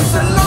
It's a